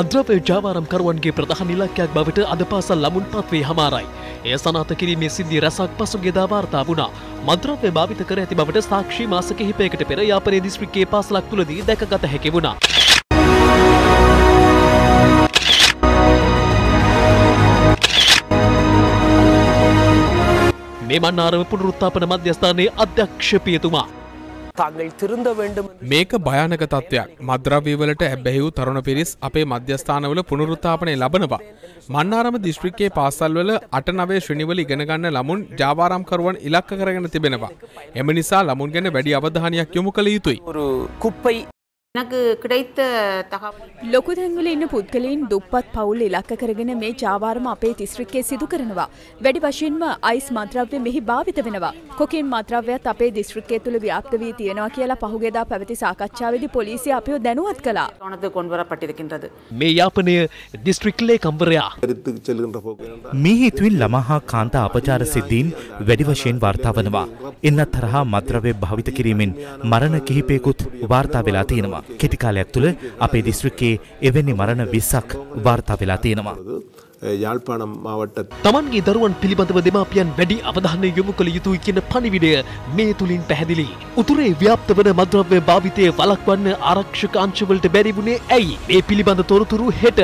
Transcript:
මද්‍රව්‍ය ජාවාරම්කරුවන්ගේ ප්‍රධාන ඉලක්කයක් බවට අද පාසල් ළමුන් පත්වේ හමාරයි. එය සනාත කිරීමේ සිද්ධි රැසක් පසුගියදා වාර්තා වුණා. මද්‍රව්‍ය භාවිත කර ඇති බවට සාක්ෂි මාස කිහිපයකට පෙර යාපනයේ දිස්ත්‍රික්කයේ පාසලක් තුලදී දැකගත හැකි වුණා. මේ මන්නාරම පුනරුත්ථාපන මධ්‍යස්ථානයේ අධ්‍යක්ෂපියතුමා தாங்கள் திருந்த வேண்டும் என்று මේක භයානක තත්ත්වයක් මද්‍රව්‍යවලට ඇබැහිව් තරුණ පිරිස් අපේ මධ්‍යස්ථානවල පුනරුත්ථාපනය ලබනවා. මන්නාරම දිස්ත්‍රික්කයේ පාසල්වල අට නවේ ශ්‍රනිවල ඉගෙනගන්න ළමුන් ජාවාරම්කරුවන් ඉලක්ක කරගෙන තිබෙනවා. එම නිසා ළමුන් ගැන වැඩි අවධානයක් යොමු කළ යුතුයි. ஒரு குப்பை எனக்கு கிடைத்த தகவல் ලොකු තැන්වල ඉන්න පුද්ගලයින් දුප්පත් පවුල් ඉලක්ක කරගෙන මේ ජාවාරම අපේ දිස්ත්‍රික්කේ සිදු කරනවා. වැඩි වශයෙන්ම අයිස් මද්‍රව්‍ය මෙහි භාවිත වෙනවා. කොකින් මද්‍රව්‍යත් අපේ දිස්ත්‍රික්කය තුළ ව්‍යාප්ත වී තියෙනවා කියලා පහුගෙදා පැවති සාකච්ඡාවේදී පොලිසිය අපිව දැනුවත් කළා. கவனத்துக்கு கொண்டு வரப்பட்டிருக்கின்றது මේ යාපනය දිස්ත්‍රික් ලේකම්වරයා මේ හේතුවෙන් ළමා හා කාන්තා අපචාර සිද්ධීන් වැඩි වශයෙන් වාර්තා වනවා. එන්නත් තරහා මද්‍රව්‍ය භාවිත කිරීමෙන් මරණ කිහිපයකුත් වාර්තා වෙලා තියෙනවා. කෙටිකාලයක් තුළ අපේ දිස්ත්‍රික්කයේ එවැනි මරණ විස්සක් වාර්තා වෙලා තියෙනවා. யாழ்ப்பாணம் மாவட்ட තමන්ගේ දරුවන් පිළිබඳව දෙමාපියන් වැඩි අවධානය යොමු කළ යුතුයි කියන පණිවිඩය මේ තුළින් පැහැදිලි. උතුරේ ව්‍යාප්ත වන මද්‍රව්‍ය භාවිතය වලක්වන්න ආරක්ෂක අංශවලට බැරිවුණේ ඇයි මේ පිළිබඳ තොරතුරු හෙට